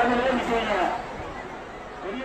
ஆதரவு செய்யுங்க பெரிய